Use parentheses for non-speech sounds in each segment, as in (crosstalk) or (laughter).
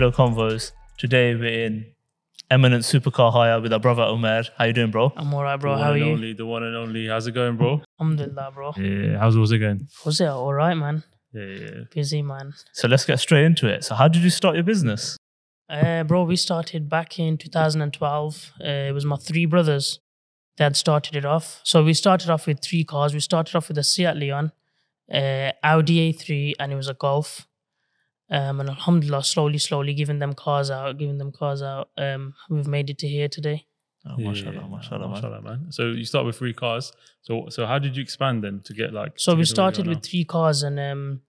Flow Convos. Today we're in Eminence Supercar Hire with our brother Omer. How you doing, bro? I'm alright, bro. the How are you? Only, the one and only. How's it going, bro? Alhamdulillah, bro. Yeah. How's was it going? Was it alright, man? Yeah, yeah. yeah. Busy, man. So let's get straight into it. So how did you start your business? Uh, bro, we started back in 2012. Uh, it was my three brothers that started it off. So we started off with three cars. We started off with a Seat Leon, uh, Audi A3, and it was a Golf. Um, and Alhamdulillah, slowly, slowly giving them cars out, giving them cars out. Um, we've made it to here today. Oh, Yeah, mashallah, yeah, mashallah, man. mashallah, man. So you start with three cars. So so how did you expand then to get like? So we get to where you started are with three cars, and um,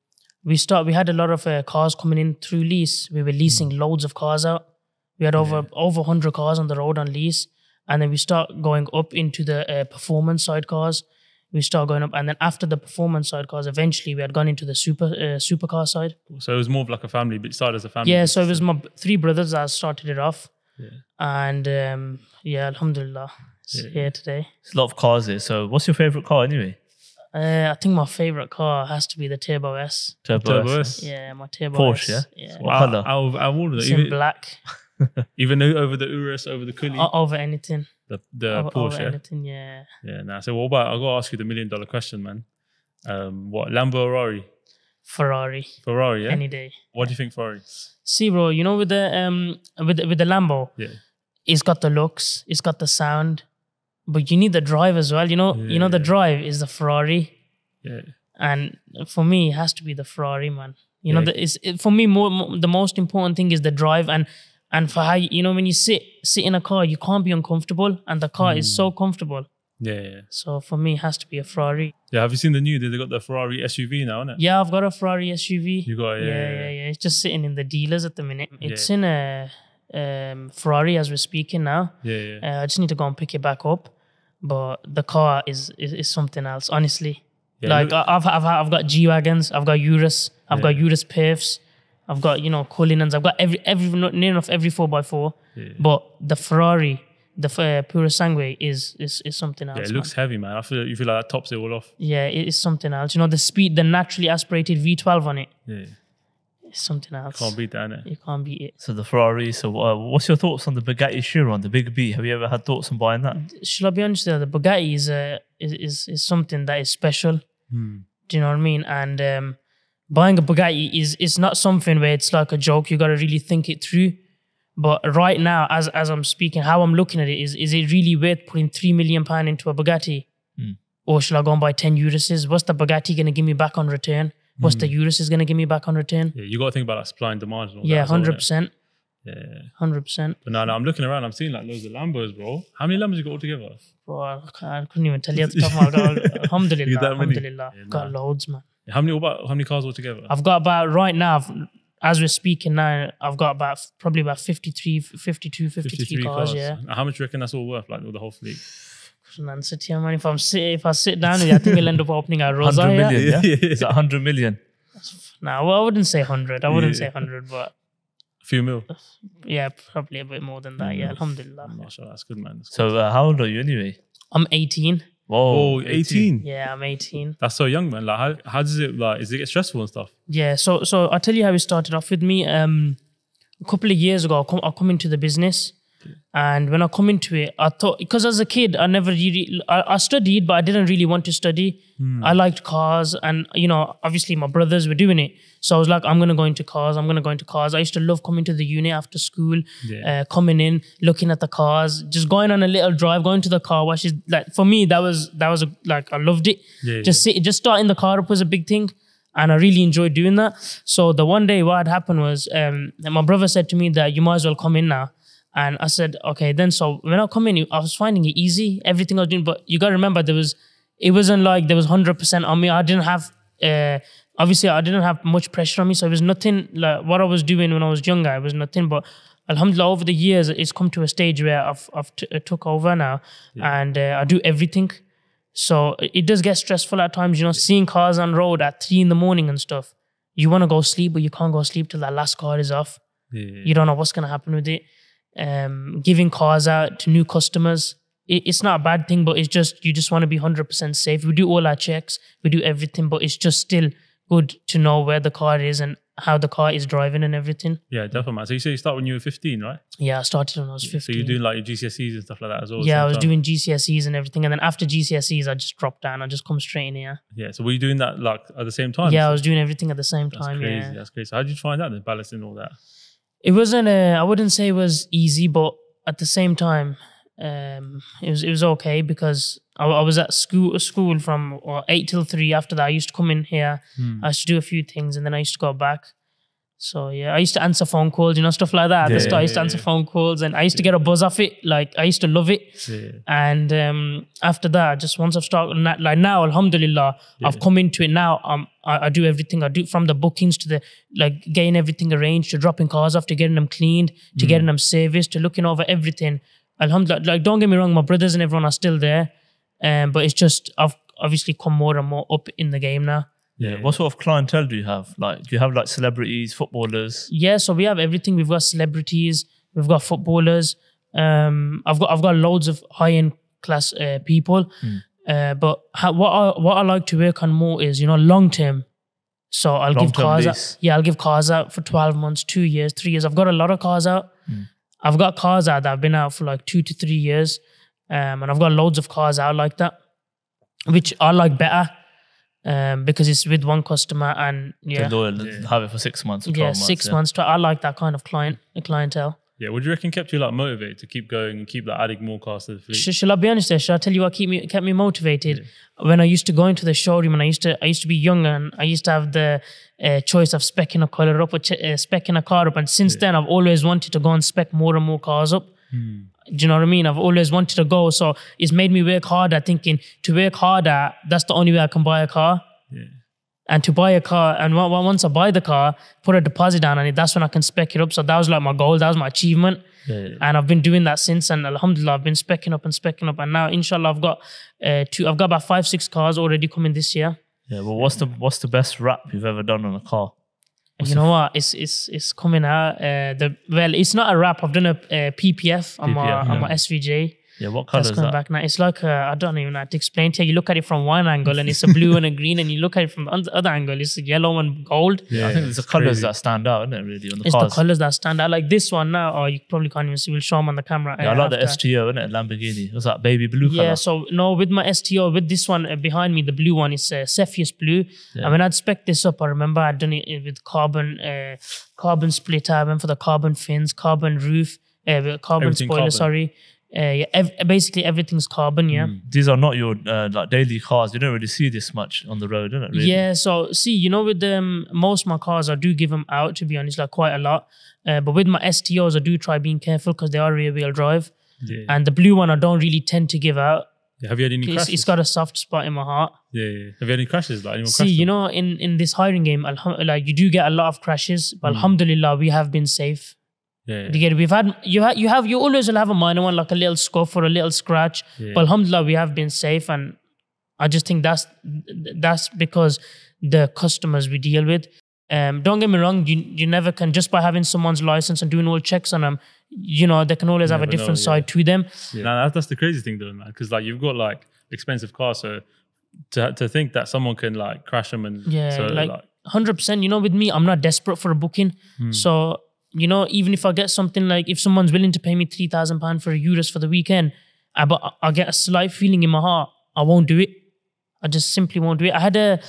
we start. We had a lot of uh, cars coming in through lease. We were leasing loads of cars out. We had over. Yeah. over hundred cars on the road on lease, and then we start going up into the uh, performance side cars. We start going up, and then after the performance side cars, eventually we had gone into the super uh, supercar side. So it was more of like a family, but started as a family. Yeah, so it was my three brothers that started it off, Yeah. and um, yeah, Alhamdulillah, it's Yeah. here today. There's a lot of cars here. So what's your favorite car anyway? Uh, I think my favorite car has to be the Turbo S. Turbo, Turbo S. S. Yeah, my Turbo Porsche, S. yeah? yeah. What Out, colour? out of, out of all of It's them, in black. (laughs) even over the Urus, over the Kuli, O- over anything. The the Porsche. yeah? anything, yeah. Yeah, nah. So what about? I got to ask you the million dollar question, man. Um, what Lambo or Ferrari? Ferrari, Ferrari, yeah. any day. What do you think Ferrari? See, bro, you know with the um with the, with the Lambo, Yeah. it's got the looks, it's got the sound, but you need the drive as well. You know, you know the drive is the Ferrari, Yeah. and for me, it has to be the Ferrari, man. You know, the, it's it, for me more, more the most important thing is the drive and. And for how you you know when you sit sit in a car, you can't be uncomfortable, and the car is Hmm. so comfortable. Yeah, yeah. So for me, it has to be a Ferrari. Yeah, have you seen the new? They got the Ferrari SUV now, innit? Yeah, I've got a Ferrari SUV. You got it, yeah, yeah, yeah, yeah. yeah, It's just sitting in the dealers at the minute. It's in a um, Ferrari as we're speaking now. Yeah, yeah. Uh, I just need to go and pick it back up. But the car is is, is something else, honestly. Yeah, like look- I've, I've I've got G wagons, I've got Urus, I've got Urus Perfs, I've got you know Cullinans, I've got every every near enough every four x four. Yeah. But the Ferrari, the uh, Purosangue is is is something else. Yeah, it man. looks heavy, man. I feel you feel like that tops it all off. Yeah, it is something else. You know the speed, the naturally aspirated V12 on it Yeah, is something else. can't beat that, innit? You can't beat it. So the Ferrari. So uh, what's your thoughts on the Bugatti Chiron, the Big B? Have you ever had thoughts on buying that? Should I be honest? There, the Bugatti is, uh, is is is something that is special. Hmm. Do you know what I mean? And um, buying a Bugatti is is not something where it's like a joke. You got to really think it through. But right now, as as I'm speaking, how I'm looking at it is is it really worth putting three million pound into a Bugatti, Hmm. or should I go and buy ten Uruses? What's the Bugatti going to give me back on return? What's the Urus is going to give me back on return? Yeah, you got to think about like supply and demand. And all Yeah, that as well, hundred percent, Yeah, hundred percent. But no, no, I'm looking around. I'm seeing like loads of Lambos, bro. How many Lambos you got altogether? Bro, I, I couldn't even tell you at the top of my head. (laughs) Alhamdulillah, You alhamdulillah. Yeah, Got loads, man. How many? About how many cars altogether? I've got about right now, I've- as we're speaking now, I've got about probably about 53, 52, 53, cars, yeah. How much do you reckon that's all worth? Like with the whole fleet? Couldn't answer man. If I'm sit, if I sit down I think we'll end up opening our (laughs) Rosa. 100 Yeah? yeah? (laughs) Yeah, yeah. Is that 100 million? Nah, well, I wouldn't say 100. I wouldn't Yeah. say 100, but A few mil. yeah, probably a bit more than that. Yeah, Mm. alhamdulillah. Mashallah, that's good, man. That's So uh, how old are you anyway? I'm 18. Whoa, Oh, 18. Yeah, I'm 18. That's so young, man. Like, how, how does it like? Is it get stressful and stuff? Yeah, so so I'll tell you how it started off with me. Um, a couple of years ago, I come, I come into the business, and when I come into it, I thought because as a kid, I never really I, I studied, but I didn't really want to study. I liked cars, and you know, obviously my brothers were doing it, so I was like, I'm gonna go into cars. I'm gonna go into cars. I used to love coming to the unit after school, Yeah. uh, coming in, looking at the cars, just going on a little drive, going to the car wash. Is like for me, that was that was a, like I loved it. Yeah, just sit, just starting the car up was a big thing and I really enjoyed doing that. So the one day what had happened was um, my brother said to me that you might as well come in now. And I said, okay, then so when I come in, I was finding it easy, everything I was doing. But you gotta remember there was it wasn't like there was hundred percent on me. I didn't have uh, obviously I didn't have much pressure on me. So it was nothing like what I was doing when I was younger, it was nothing but Alhamdulillah, over the years, it's come to a stage where I've, I've t- uh, took over now and uh, I do everything. So it it does get stressful at times, you know, seeing cars on road at three in the morning and stuff. You want to go sleep, but you can't go sleep till that last car is off. Yeah. You don't know what's going to happen with it. Um, giving cars out to new customers, it, it's not a bad thing, but it's just, you just want to be 100% safe. We do all our checks, we do everything, but it's just still good to know where the car is and how the car is driving and everything. Yeah, definitely, man. So you say you start when you were 15, right? Yeah, I started when I was 15. So you're doing like your GCSEs and stuff like that as well. yeah, I was time? doing GCSEs and everything, and then after GCSEs, I just dropped down. I just come straight in here. Yeah. So were you doing that like at the same time? Yeah, I was doing everything at the same That's time. crazy. Yeah, That's crazy. So how did you find out then balancing all that? It wasn't. Uh, I wouldn't say it was easy, but at the same time, um, it was it was okay because I, I was at school school from uh, eight till three. After that, I used to come in here. Hmm. I used to do a few things, and then I used to go back. So yeah, I used to answer phone calls, you know, stuff like that. Yeah, start, I used to answer phone calls, and I used to get a buzz off it. Like I used to love it. And um, after that, just once I've started, like now, Alhamdulillah, I've come into it now. Um, I, I do everything. I do from the bookings to the like getting everything arranged, to dropping cars off, to getting them cleaned, to getting them serviced, to looking over everything. Alhamdulillah, like don't get me wrong, my brothers and everyone are still there, um, but it's just I've obviously come more and more up in the game now. Yeah. What sort of clientele do you have? Like, do you have like celebrities, footballers? Yeah, so we have everything. We've got celebrities, we've got footballers. Um, I've got I've got loads of high end class uh, people. Uh, but ha- what I what I like to work on more is you know long term. So I'll give Long-term cars lease. out. Yeah, I'll give cars out for twelve months, two years, three years. I've got a lot of cars out. I've got cars out that have been out for like two to three years, um, and I've got loads of cars out like that, which I like better, um, because it's with one customer and yeah, Yeah. Loyal, and have it for six months or 12 yeah, months. six yeah. months. To, I like that kind of client, clientele. Yeah. What do you reckon kept you like motivated to keep going and keep like adding more cars to the fleet? Sh- shall I be honest? There? Shall I tell you what keep me kept me motivated? When I used to go into the showroom, and I used to I used to be young, and I used to have the uh, choice of specking a color up or ch- uh, specking a car up. And since then, I've always wanted to go and spec more and more cars up. Hmm. Do you know what I mean? I've always wanted a go, so it's made me work harder. Thinking to work harder, that's the only way I can buy a car. Yeah. And to buy a car, and on- on- once I buy the car, put a deposit down on it. That's when I can spec it up. So that was like my goal. That was my achievement Yeah, yeah. and I've been doing that since. And Alhamdulillah, I've been specking up and specking up, and now Inshallah, I've got uh, two. I've got about five, six cars already coming this year. Yeah, well, what's the what's the best wrap you've ever done on a car? You know what? It's it's it's coming out. Uh, the well, it's not a wrap. I've done a, uh PPF on my PPF, on yeah. my SVJ. Yeah, what color That's is coming that? back now. It's like uh, I don't even know how to explain to you. You look at it from one angle and it's a blue and a green, and you look at it from the other angle, it's a yellow and gold. Yeah. I think it's the colors crazy. that stand out, isn't it? Really on the It's cars. the colors that stand out. Like this one now, or you probably can't even see. We'll show them on the camera. yeah, I uh, like the. STO, isn't it? Lamborghini. What's that baby blue color? Yeah, so no, with my STO, with this one uh, behind me, the blue one is uh, Cepheus blue. Yeah. And when I'd spec this up, I remember I'd done it with carbon, uh, carbon splitter. I went for the carbon fins, carbon roof, uh, carbon Everything spoiler. carbon. Sorry, uh, yeah, ev- basically everything's carbon. Yeah. These are not your uh, like daily cars. You don't really see this much on the road, isn't it? Really? Yeah, so see, you know, with um, most of my cars, I do give them out to be honest, like quite a lot. Uh, but with my STOs, I do try being careful because they are rear wheel drive. Yeah. And the blue one, I don't really tend to give out. Yeah. Have you had any It's, crashes? it's got a soft spot in my heart. yeah, yeah. Have you had any crashes? Like anyone See, you them? know, in in this hiring game, alham- like you do get a lot of crashes, but alhamdulillah, we have been safe. Yeah. You get, we've had you have you have you always will have a minor one like a little scuff or a little scratch, Yeah. but alhamdulillah, we have been safe, and I just think that's that's because the customers we deal with. Um, don't get me wrong, you you never can just by having someone's license and doing all checks on them, you know, they can always have a know, different yeah. side to them. Yeah. That's, that's the crazy thing though, man. Because like you've got like expensive cars, so to to think that someone can like crash them and Yeah, so, like hundred percent. You know, with me, I'm not desperate for a booking. Hmm. So you know, even if I get something like if someone's willing to pay me three thousand pound for a Urus for the weekend, I, but I- get a slight feeling in my heart, I won't do it. I just simply won't do it. I had a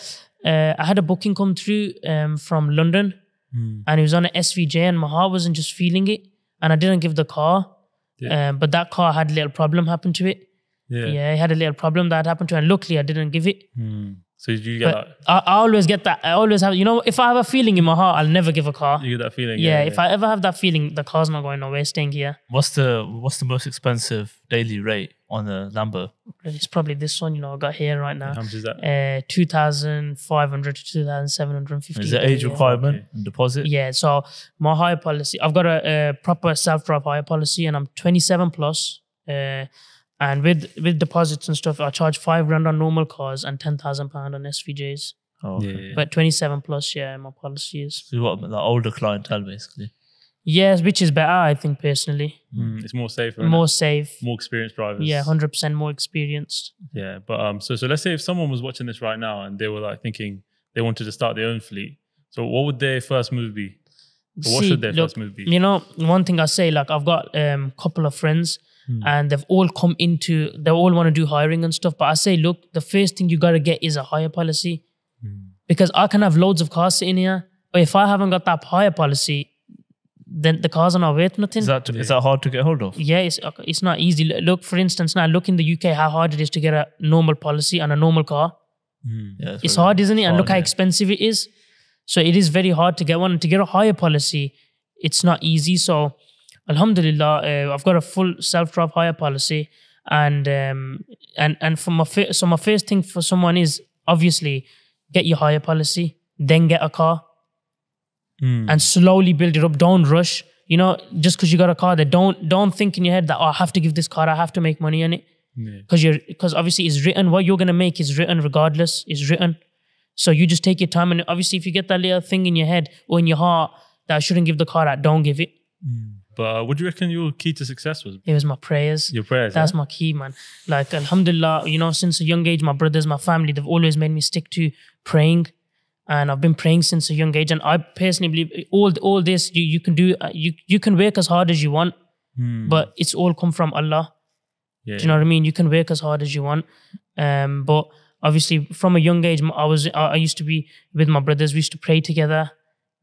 uh, I had a booking come through um, from London, Hmm. and it was on an SVJ, and my heart wasn't just feeling it, and I didn't give the car. Yeah. Um, but that car had a little problem happen to it. yeah. Yeah, it had a little problem that happened to it, and luckily I didn't give it. Hmm. So you get But I, I always get that. I always have, you know, if I have a feeling in my heart, I'll never give a car. you get that feeling. Yeah, if I ever have that feeling, the car's not going nowhere, staying here. What's the what's the most expensive daily rate on a Lambo? It's probably this one, you know, I got here right now. how much is that? Uh, 2,500 to 2,750. Is it age yeah. requirement Okay. and deposit? Yeah, so my hire policy, I've got a, a proper self-drive hire policy and I'm 27 plus. Uh, and with with deposits and stuff, I charge five grand on normal cars and 10,000 pound on SVJs. Oh, okay. Yeah. But 27 plus, yeah, my policy is. So you got the older clientele basically. Yes, which is better, I think, personally. Hmm. It's more safe. innit? More safe. more experienced drivers. Yeah, 100% more experienced. Yeah, but um, so so let's say if someone was watching this right now and they were like thinking they wanted to start their own fleet, So what would their first move be? Or what See, should their look, first move be? You know, one thing I say, like I've got a um, couple of friends Hmm. and they've all come into, they all want to do hiring and stuff. But I say, look, the first thing you got to get is a hire policy Hmm. because I can have loads of cars sitting here. But if I haven't got that hire policy, then the cars are not worth nothing. Is that is that hard to get hold of? yeah, it's, it's not easy. Look, for instance, now look in the UK how hard it is to get a normal policy on a normal car. Yeah, It's very hard, isn't it? And look hard, how yeah. expensive it is. So it is very hard to get one. To get a higher policy, it's not easy. So, Alhamdulillah, uh, I've got a full self-drop hire policy, and um, and and for my so my first thing for someone is obviously get your hire policy, then get a car, Hmm. and slowly build it up. Don't rush. You know, just because you got a car, that don't don't think in your head that oh, I have to give this car, I have to make money on it Yeah. because you're because obviously it's written what you're gonna make is written regardless It's written so you just take your time and obviously if you get that little thing in your head or in your heart that I shouldn't give the car out don't give it But uh, what do you reckon your key to success was? it was my prayers Your prayers. that's yeah? my key man like alhamdulillah you know since a young age my brothers my family they've always made me stick to praying and I've been praying since a young age and I personally believe all all this you, you can do uh, you you can work as hard as you want Hmm. but it's all come from Allah yeah. Do you know what I mean? You can work as hard as you want, um, but obviously from a young age, I was I I used to be with my brothers. We used to pray together,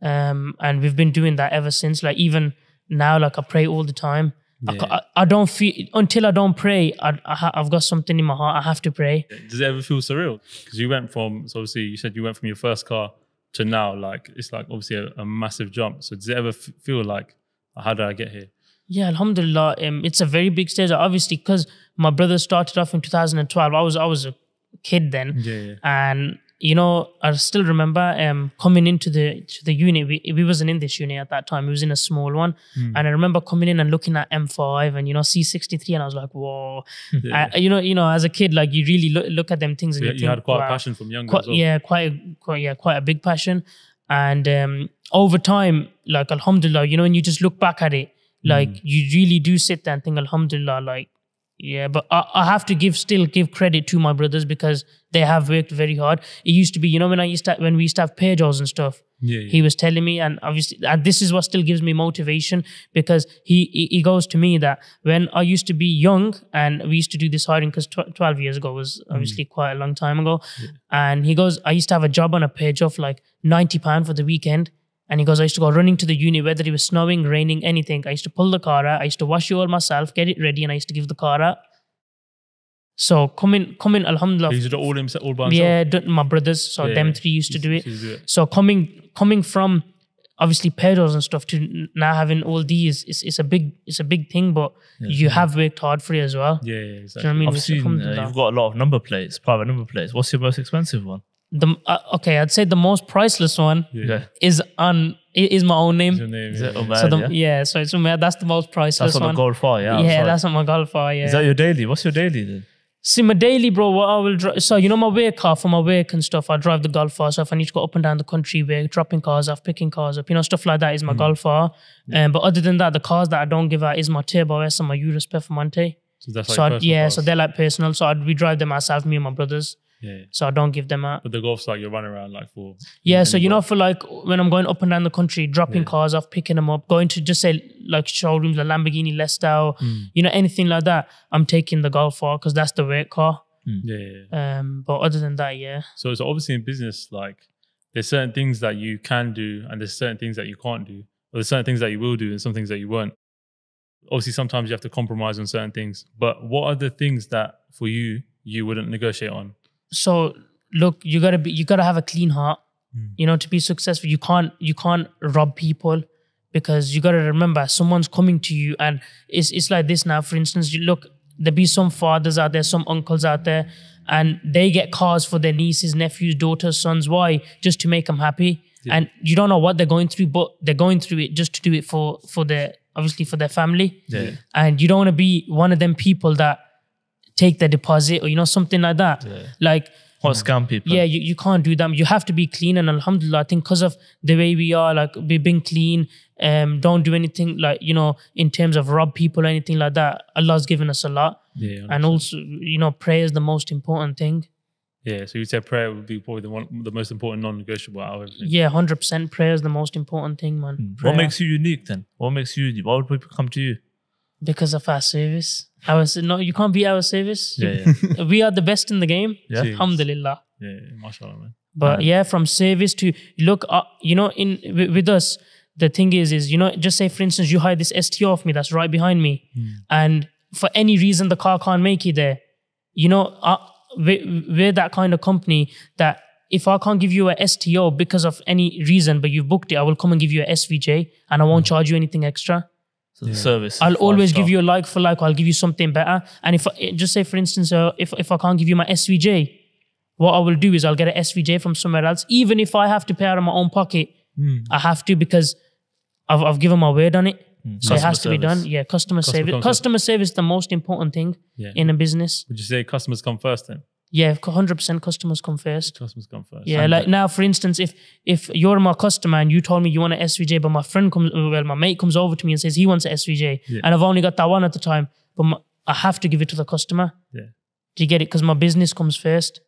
um, and we've been doing that ever since. Like even now, like I pray all the time. I, Yeah. I, I don't feel until I don't pray. I, I ha- I've got something in my heart. I have to pray. Does it ever feel surreal? Because you went from, so obviously you said you went from your first car to now, like it's like obviously a, a massive jump. So does it ever f- feel like, how did I get here? Yeah, Alhamdulillah. Um, it's a very big stage. Obviously, because my brother started off in 2012. I was I was a kid then. Yeah, yeah. and you know i still remember um coming into the to the unit we, we wasn't in this unit at that time we was in a small one Hmm. and i remember coming in and looking at m5 and you know c63 and i was like whoa Yeah. I, you know you know as a kid like you really look, look at them things and you, you, you think, had quite wow. a passion from young Quite- as well. yeah quite a, quite yeah quite a big passion and um over time like alhamdulillah you know when you just look back at it like Mm. you really do sit there and think alhamdulillah like yeah, but I, I have to give still give credit to my brothers because they have worked very hard. It used to be, you know, when I used to when we used to have Peugeots and stuff, Yeah, yeah. he was telling me, and obviously, and this is what still gives me motivation because he he, he goes to me that when I used to be young and we used to do this hiring because tw- twelve years ago was mm. obviously quite a long time ago, and he goes, I used to have a job on a page of like ninety pound for the weekend. And he goes, I used to go running to the uni, whether it was snowing, raining, anything. I used to pull the car out. I used to wash it all myself, get it ready, and I used to give the car out. So coming, coming, alhamdulillah. He used to do it all himself, all by himself. Yeah, my brothers. So Yeah, them yeah. three used to do it. To do it. So coming coming from obviously pedals and stuff to now having all these, it's, it's a big it's a big thing. But you have worked hard for it as well. Yeah, yeah, Do you know what I mean? I've seen uh, you've got a lot of number plates, private number plates. What's your most expensive one? The uh, okay, I'd say the most priceless one Yeah. is on is my own name. name, Is it yeah. Umar, So the, yeah? yeah. so it's Umair. That's the most priceless That's on one. the Golf R, yeah. yeah, outside. that's on my golf car. Yeah. Is that your daily? What's your daily then? See, my daily, bro, what I will drive. So, you know, my work car for my work and stuff, I drive the Golf R. So, if I need to go up and down the country, we're dropping cars off, picking cars up, you know, stuff like that is my Golf R. Um, but other than that, the cars that I don't give out is my Turbo S and my Urus Performante. So that's like so, I, personal yeah, cars. so they're like personal. So, I'd, we drive them myself, me and my brothers. Yeah, yeah. So, I don't give them out. But the golf's like you're running around like for Yeah, so and you know, for like when I'm going up and down the country, dropping Yeah. cars off, picking them up, going to just say like showrooms like Lamborghini, Leicester, Hmm. you know, anything like that, I'm taking the Golf R because that's the work car. yeah, yeah, yeah. Um, but other than that, yeah. So, so obviously in business, like there's certain things that you can do, and there's certain things that you can't do, or there's certain things that you will do, and some things that you won't. Obviously, sometimes you have to compromise on certain things. But what are the things that for you you wouldn't negotiate on? So look you gotta be you gotta have a clean heart Mm. you know to be successful. You can't you can't rob people because you gotta remember someone's coming to you and it's it's like this now. For instance you look there be some fathers out there some uncles out there and they get cars for their nieces nephews daughters sons. Why? Just to make them happy. And you don't know what they're going through but they're going through it just to do it for for their obviously for their family. Yeah. and you don't want to be one of them people that take their deposit or you know something like that like What scam people? yeah you, you can't do that you have to be clean and alhamdulillah i think because of the way we are like we being clean um don't do anything like you know in terms of rob people or anything like that allah's given us a lot Yeah, and also you know prayer is the most important thing Yeah, so you say prayer would be probably the one, the most important non-negotiable out of everything. Yeah, hundred percent. Prayer is the most important thing, man. What makes you unique then? What makes you unique? Why would people come to you? Because of our service. Our s- no, you can't beat our service. Yeah, yeah. (laughs) we are the best in the game. Yeah. Jeez. Alhamdulillah. Yeah, yeah, mashallah, man. But Right. yeah, from service to look, uh, you know, in with, with us, the thing is, is you know, just say for instance, you hire this STO off me that's right behind me, and for any reason the car can't make it there, you know, uh, we, we're that kind of company that if I can't give you a STO because of any reason, but you've booked it, I will come and give you a SVJ, and I won't charge you anything extra. So the service. I'll five always star. give you a like for like. I'll give you something better. And if I, just say, for instance, uh, if if I can't give you my SVJ, what I will do is I'll get an SVJ from somewhere else. Even if I have to pay out of my own pocket, I have to because I've I've given my word on it. So it has to be done. Yeah, customer, Customer service. Customer service is the most important thing Yeah. in a business. Would you say customers come first then? Yeah, hundred percent customers come first. Customers come first. Yeah, And like now, for instance, if if you're my customer and you told me you want an SVJ, but my friend comes, well, my mate comes over to me and says he wants an SVJ, Yeah. and I've only got that one at the time, but my, I have to give it to the customer. Yeah. Do you get it? Because my business comes first,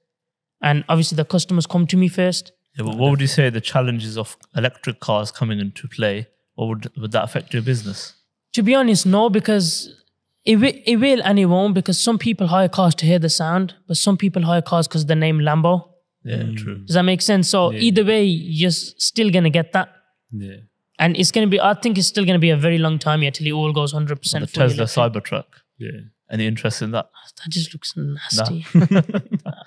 and obviously the customers come to me first. Yeah, but what would you say the challenges of electric cars coming into play? Or would, would that affect your business? To be honest, no, because it will, it will and it won't. Because some people hire cars to hear the sound, but some people hire cars because the name Lambo. Yeah, mm. true. Does that make sense? So Yeah. either way, you're still gonna get that. yeah. And it's going to be, I think it's still going to be a very long time yet till it all goes 100% The Tesla. Cybertruck. Yeah. Any interest in that? Ah, that just looks nasty. I- (laughs)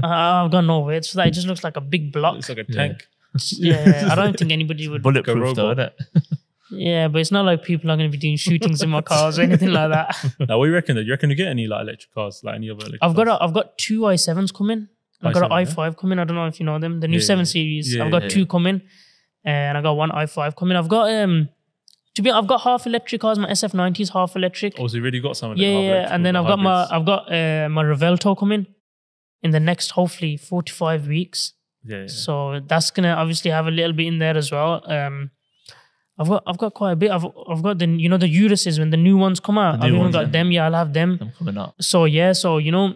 (laughs) ah, I've got no words for that. It just looks like a big block. It's like a tank. (laughs) yeah, I don't think anybody would. Bulletproof though, isn't it? Yeah, but it's not like people are going to be doing shootings in my (laughs) cars or anything like that. (laughs) now, what do you reckon? Though? You reckon you get any like electric cars, like any other electric I've got cars? a, I've got two i7s coming. I've got an i7, i5 coming. I don't know if you know them. The new Yeah, seven yeah. series. Yeah, I've got yeah, two yeah. coming, and I got one i5 coming. I've got um, to be I've got half electric cars. My SF90 is half electric. Oh, so you really got some of yeah, yeah. And then I've got my? I've got uh, my Revuelto coming in the next hopefully four to five weeks. Yeah, yeah. So that's gonna obviously have a little bit in there as well. Um, I've got I've got quite a bit. I've I've got the you know the Uruses when the new ones come out. I've even ones, got yeah. them. Yeah, I'll have them. I'm coming up. So yeah, so you know,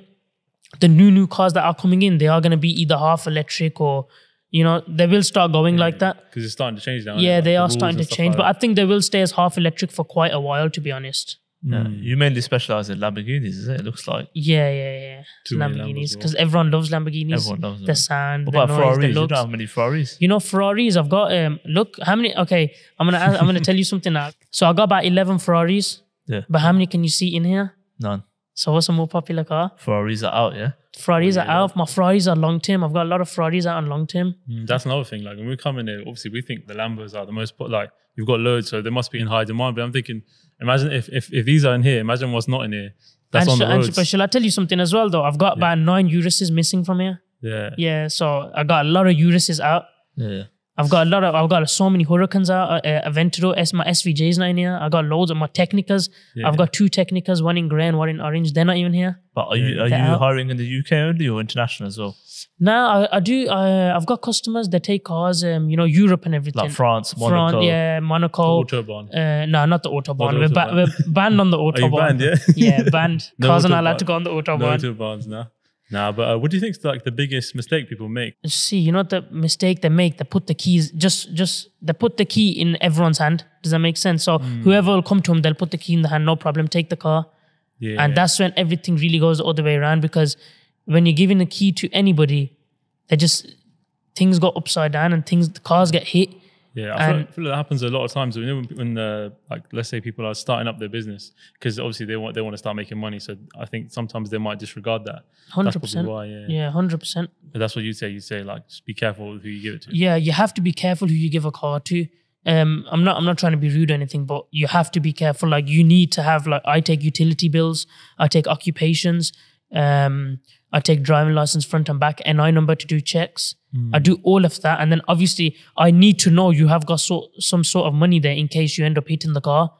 the new new cars that are coming in, they are gonna be either half electric or you know they will start going like that. Because it's starting to change now. Yeah, they the are starting to change, like but I think they will stay as half electric for quite a while. To be honest. Yeah. Mm. You mainly specialize in Lamborghinis, is it? It looks like Yeah, yeah, yeah. Too Lamborghinis as well. because everyone loves Lamborghinis. everyone loves them. the sound, What the about noise, Ferraris? the You don't looks. have many Ferraris. You know Ferraris. I've got um. Look, how many? Okay, I'm gonna I'm gonna tell you something now. (laughs) So I got about eleven Ferraris. Yeah. But how many can you see in here? None. So what's a more popular car? Ferraris are out, yeah? Ferraris are Yeah. out. My Ferraris are long term. I've got a lot of Ferraris out on long term. Mm, That's another thing. Like when we come in here, obviously we think the Lambos are the most like you've got loads, so they must be in high demand. But I'm thinking, imagine if if, if these are in here, imagine what's not in here. That's and on sh- the and sh- but shall I tell you something as well though? I've got about nine Uruses missing from here. yeah. Yeah, so I got a lot of Uruses out. Yeah. I've got a lot of, I've got so many Huracans out. Uh, uh, Aventador, S, my SVJ's not in here. I got loads of my Tecnicas. Yeah. I've got two Tecnicas, one in grey and one in orange. They're not even here. But are you are They're you out. hiring in the UK only or international as well? Now I, I do. Uh, I've got customers that take cars, um, you know, Europe and everything. Like France, France, Monaco. yeah, Monaco. Autobahn. Uh, no, not the autobahn. the we're, ba- we're banned on the (laughs) Are you autobahn. banned? Yeah. yeah, (laughs) banned. No Cars are not allowed to go on the autobahn. no autobahn. autobahns now. Nah, but uh, what do you think is like the biggest mistake people make? See, you know the mistake they make. They put the keys just, just they put the key in everyone's hand. Does that make sense? So Hmm. whoever will come to them, they'll put the key in the hand, no problem. Take the car, Yeah. and that's when everything really goes all the way around. Because when you're giving the key to anybody, they just things go upside down and things the cars get hit. Yeah, I feel, I feel like that happens a lot of times. You know, when, when uh, like let's say people are starting up their business because obviously they want they want to start making money. So I think sometimes they might disregard that. Hundred percent. Yeah. Yeah, hundred percent. But that's what you say. You say like just be careful who you give it to. Yeah, you have to be careful who you give a car to. Um, I'm not. I'm not trying to be rude or anything, but you have to be careful. Like you need to have like I take utility bills, I take occupations, um, I take driving license front and back, NI number to do checks. I do all of that, and then obviously I need to know you have got so, some sort of money there in case you end up hitting the car.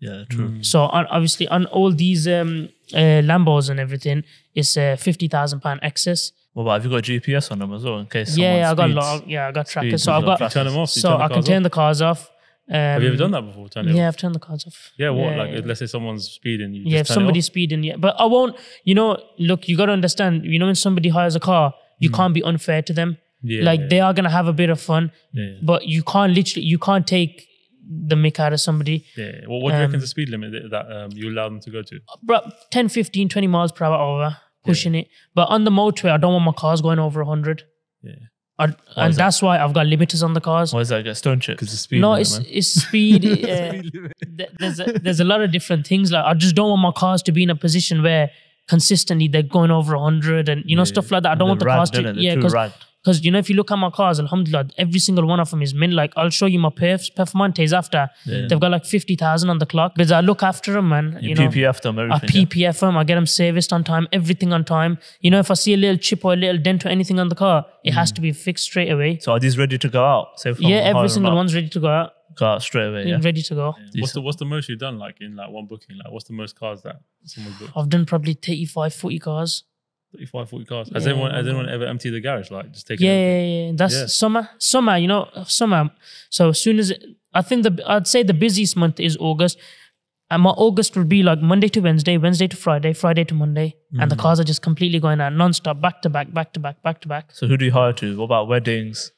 Yeah, true. So on, obviously on all these um, uh, Lambos and everything, it's uh, fifty thousand pound excess. Well, about have you got GPS on them as well in case Yeah, someone yeah, I got speeds? log, yeah, I got trackers. So I've with got Turn them off. so turn I can cars turn off? the cars off. Um, Have you ever done that before? Turn Yeah, off? I've turned the cars off. Yeah. What? Yeah, like yeah. let's say someone's speeding. You Yeah, if just turn it somebody's speeding, yeah. But I won't, you know, look, you got to understand, you know, when somebody hires a car, you can't be unfair to them. Yeah, like yeah, they are gonna have a bit of fun, yeah, but you can't literally you can't take the mick out of somebody. yeah. Well, what do you reckon um, the speed limit that- that um, you allow them to go to? Bro, 10, 15, 20 miles per hour over, pushing it. But on the motorway, I don't want my cars going over 100. Yeah, I, and that? that's why I've got limiters on the cars. Why is that? Get stone chips. because the speed. no, limit, it's man. it's speed. (laughs) uh, th- there's a, there's a lot of different things. Like I just don't want my cars to be in a position where consistently they're going over 100 and you know Yeah. stuff like that. I don't want the They're cars to innit? They're yeah because ragged. Because you know if you look at my cars, alhamdulillah, every single one of them is mint. Like I'll show you my perf performantes after they've got like fifty thousand on the clock because I look after them, man. You, You, know. PPF them, I everything. yeah? PPF them, I get them serviced on time, everything on time. You know, if I see a little chip or a little dent or anything on the car, it has mm. to be fixed straight away. So are these ready to go out? Say from Yeah, every single one's ready to go out, Go out straight away. Mm, yeah. ready to go. What's the what's the most you've done like in like one booking? Like what's the most cars that someone's booked? I've done probably 35, 40 cars. 35, 40 cars. Has Yeah. anyone has anyone ever emptied the garage? Like just take Yeah, it. yeah, yeah. That's Yeah. summer. Summer, you know, summer. So as soon as I think the I'd say the busiest month is August. And my August would be like Monday to Wednesday, Wednesday to Friday, Friday to Monday. And the Mm. cars are just completely going out non-stop, back to back, back to back, back to back. So who do you hire to? What about weddings,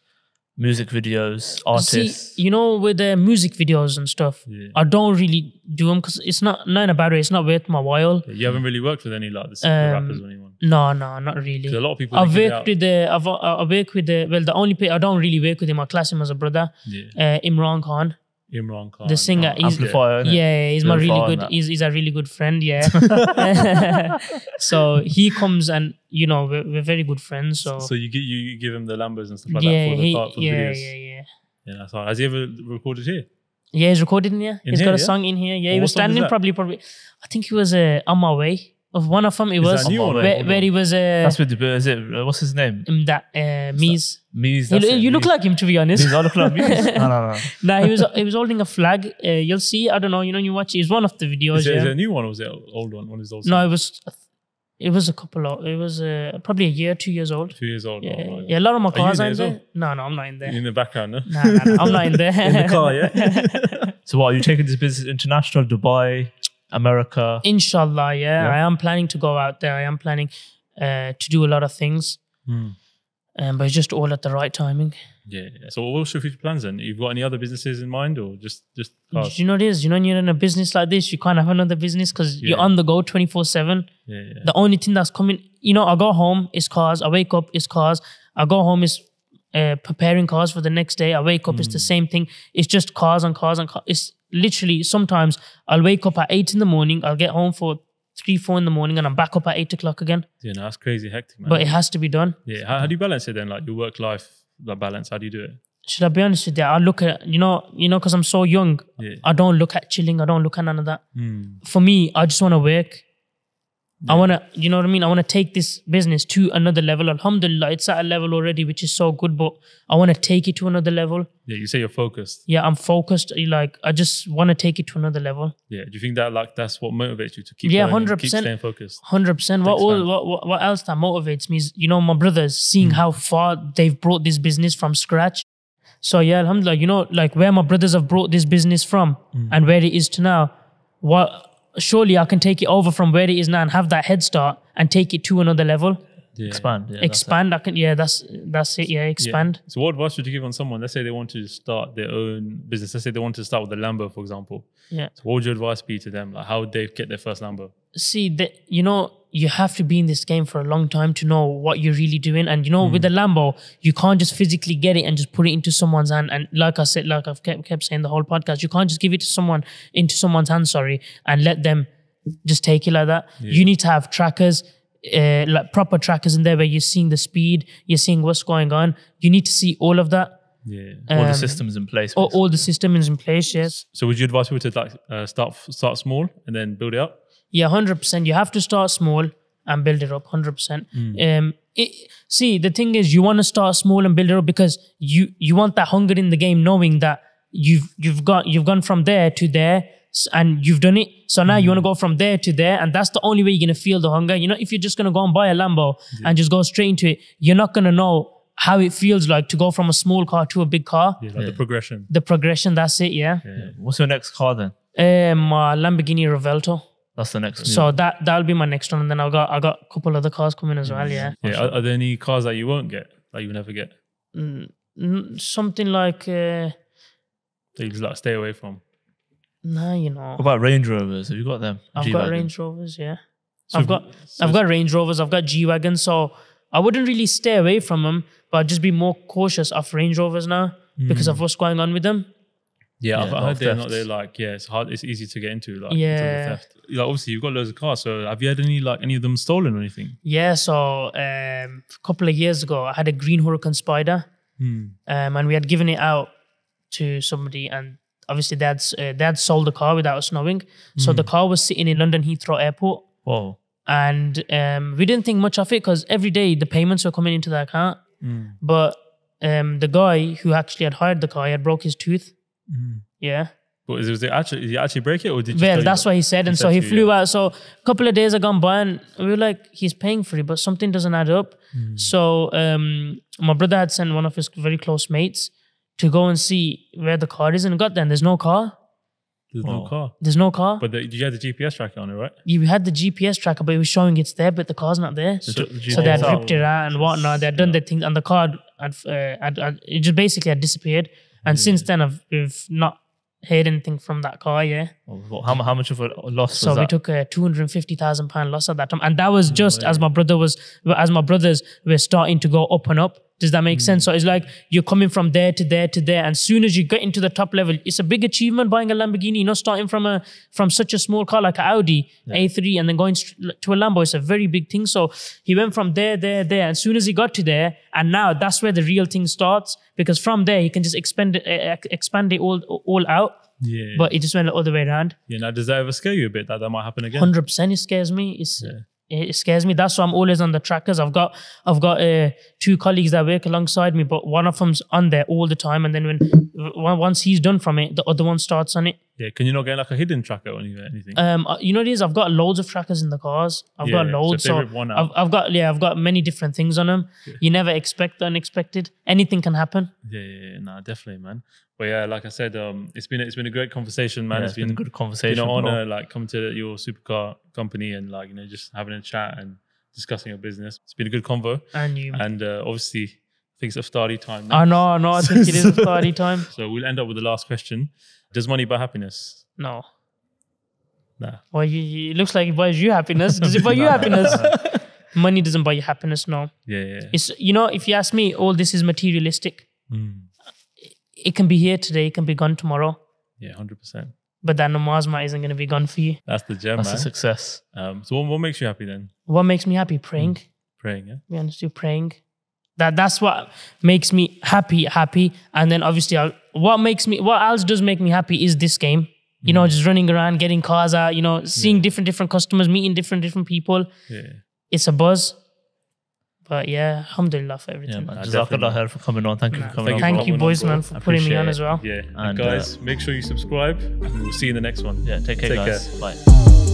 music videos, artists? See, you know, with the music videos and stuff, Yeah. I don't really do them because it's not, not in a bad way, it's not worth my while. You haven't really worked with any like the, the Um, rappers or anyone. No, no, not really. a lot of people. I've they give it worked out. with the, I've, I work with the, well, the only, pe- I don't really work with him, I class him as a brother, yeah. uh, Imran Khan. Imran Khan. the singer, Oh, he's- Amplifier, innit? Yeah, he's my Really really far on good. He's, he's a really good friend. Yeah. (laughs) (laughs) so he comes and you know we're, we're very good friends. So, So you give you, you give him the Lambos and stuff like yeah, that for the, he, car, for the yeah, videos. yeah, yeah. Yeah, that's all. Has he ever recorded here? Yeah, he's recorded in here. In He's here, got a yeah? song in here. Yeah, Oh, he was standing probably, probably. I think he was uh, on my way. Of one of them, it Is was that new one? where, where he was. Uh, That's with the is it? uh, What's his name? um, that uh, Mies. Mies. You, that's it, you look Mies. like him, to be honest. Mies. I look like Mies. (laughs) No, no, no. nah, he was he was holding a flag. Uh, you'll see. I don't know. You know, you watch. It's one of the videos. Is it, is yeah. it a new one or was it an old one? One is old. No, it was. It was a couple of. It was uh, probably a year, two years old. two years old. Yeah, oh, right. yeah. A lot of my Are you cars in are it in as there. well? No, no, I'm not in there. In the background, no? Nah, nah, nah, I'm not in there. (laughs) In the car, yeah. (laughs) So what are you taking this business international? Dubai, America. Inshallah, yeah, Yeah. I am planning to go out there. I am planning uh, to do a lot of things, Hmm. um, but it's just all at the right timing. Yeah, yeah. So what's your future plans then? You've got any other businesses in mind or just just cars? you know this? You know, when you're in a business like this, you can't have another business because you're on the go 24 7. Yeah, yeah. The only thing that's coming, you know, I go home, it's cars. I wake up, it's cars. I go home, it's uh, preparing cars for the next day. I wake up, it's the Hmm. same thing. It's just cars and cars and cars. It's literally sometimes I'll wake up at 8 in the morning, I'll get home for 3, 4 in the morning, and I'm back up at 8 o'clock again. Yeah, no, that's crazy hectic, man. But it has to be done. yeah, how, how do you balance it then? Like your work life like balance, how do you do it? Should I be honest with you? I look at, you know, you know, because I'm so young, Yeah. I don't look at chilling. I don't look at none of that. Hmm. For me, I just want to work. I want to, you know what I mean? I want to take this business to another level. Alhamdulillah, it's at a level already, which is so good, but I want to take it to another level. Yeah, you say you're focused. Yeah, I'm focused. Like, I just want to take it to another level. Yeah. Do you think that like that's what motivates you to keep Yeah, going and keep 100%. staying focused? 100%. What, all, what, what, what else that motivates me is, you know, my brothers, seeing hmm. how far they've brought this business from scratch. So, yeah, Alhamdulillah, you know, like where my brothers have brought this business from hmm. and where it is to now, what surely I can take it over from where it is now and have that head start and take it to another level. Yeah. Expand. Yeah, expand. I can, yeah, that's that's it. Yeah, Yeah. expand. So what advice would you give on someone? Let's say they want to start their own business. Let's say they want to start with a Lambo, for example. Yeah. So what would your advice be to them? Like how would they get their first Lambo? See that you know you have to be in this game for a long time to know what you're really doing, and you know with the Lambo you can't just physically get it and just put it into someone's hand. And like I said, like I've kept, kept saying the whole podcast, you can't just give it to someone into someone's hand. Sorry, and let them just take it like that. You need to have trackers. Uh, like proper trackers in there where you're seeing the speed, you're seeing what's going on. You need to see all of that. Yeah. All the Um, systems in place. All, all the system is in place. Yes. So would you advise people to like uh, start start small and then build it up? Yeah, hundred percent. You have to start small and build it up. Hundred percent. Um, it, see, the thing is, you want to start small and build it up because you you want that hunger in the game, knowing that you've you've got you've gone from there to there and you've done it. So now you want to go from there to there, and that's the only way you're gonna feel the hunger. You know, if you're just gonna go and buy a Lambo and just go straight into it, you're not gonna know how it feels like to go from a small car to a big car. Yeah, like the progression. The progression, that's it. Yeah. Yeah. What's your next car then? Um, uh, Lamborghini Revuelto. That's the next. So that that'll be my next one, and then I got I got a couple other cars coming as well. Yeah, Yeah. Are, are there any cars that you won't get that you will never get Mm, mm, something like uh, that you just like stay away from? nah, you know, What about Range Rovers? Have you got them? I've got G-Wagon? Range Rovers. Yeah, So I've got so I've got Range Rovers. I've got G wagons. So I wouldn't really stay away from them, but I'd just be more cautious of Range Rovers now because Mm. of what's going on with them. Yeah, Yeah, I've heard they're not. They're like, yeah, it's hard. It's easy to get into. Like, in terms of Yeah. theft. Like, obviously, you've got loads of cars. So, have you had any like any of them stolen or anything? Yeah. So um, a couple of years ago, I had a Green Huracan Spider. Hmm. um, and we had given it out to somebody, and obviously they had, s- uh, had sold the car without us knowing. So the car was sitting in London Heathrow Airport, Whoa. and um, we didn't think much of it because every day the payments were coming into the account. Mm. But um, the guy who actually had hired the car, he had broke his tooth. Mm. Yeah. But is, was it actually? Did you actually break it, or did you? Well, that's what he said. And so said he to you, flew yeah. out. So a couple of days had gone by and we were like, he's paying for it, but something doesn't add up. Hmm. So um, my brother had sent one of his very close mates to go and see where the car is and got there and there's no car. There's no Oh. car. There's no car. But the, you had the GPS tracker on it, right? you had the GPS tracker, but it was showing it's there, but the car's not there. So So, the so they had ripped it out and whatnot. They had done the thing, and the car had, uh, had, had it just basically had disappeared. And hmm. since then, I've we've not heard anything from that car. Yeah. Oh, well, How, how much of a loss So we that? took a two hundred and fifty thousand pound loss at that time, and that was oh, just as my brother was, as my brothers were starting to go up and up. Does that make sense? So it's like you're coming from there to there to there, and soon as you get into the top level, it's a big achievement buying a Lamborghini. You know, starting from a from such a small car like an Audi A3, and then going to a Lambo, it's a very big thing. So he went from there, there, there, and soon as he got to there, and now that's where the real thing starts because from there he can just expand it, uh, expand it all all out. Yeah. But it just went all the other way around. yeah. Now, does that ever scare you a bit that that might happen again? Hundred percent, it scares me. It's Yeah. It scares me. That's why I'm always on the trackers. I've got I've got uh, two colleagues that work alongside me, but one of them's on there all the time, and then when once he's done from it, the other one starts on it. Yeah. Can you not get like a hidden tracker or anything? Um, uh, you know, what it is I've got loads of trackers in the cars. I've got Yeah, so loads, so, I've, I've got yeah, I've got many different things on them. You never expect the unexpected. Anything can happen. yeah, yeah, yeah. Nah, definitely, man. But yeah, like I said, um, it's been it's been a great conversation, man. Yeah, it's been a good conversation. you know, honor like come to your supercar company and like you know just having a chat and discussing your business. It's been a good convo, And you, and uh, obviously, I think it's Iftari time. I know, I know. I think it is a party (laughs) time. So we'll end up with the last question: Does money buy happiness? No. Nah. Well, you, you, it looks like it buys you happiness. Does it buy (laughs) you happiness? (laughs) Money doesn't buy you happiness. No. Yeah, yeah. It's you know, if you ask me, all this is materialistic. Mm. It can be here today, it can be gone tomorrow. Yeah, hundred percent. But that namazma isn't going to be gone for you. That's the gem, That's a success. Um, so what, what makes you happy then? What makes me happy? Praying. Praying, yeah. We understood praying. That that's what makes me happy, happy. And then obviously, I'll, what makes me, what else does make me happy is this game. You know, just running around, getting cars out. You know, seeing different different customers, meeting different different people. Yeah. It's a buzz. But yeah, alhamdulillah for Yeah, everything. man. Nah, Jazakallah khair for coming on. Thank you for coming Thank on. you Thank you, coming on, boys, man, for putting me on as well. Yeah. And, And, uh, guys, make sure you subscribe and we'll see you in the next one. Yeah, take care, Take guys. care. Bye.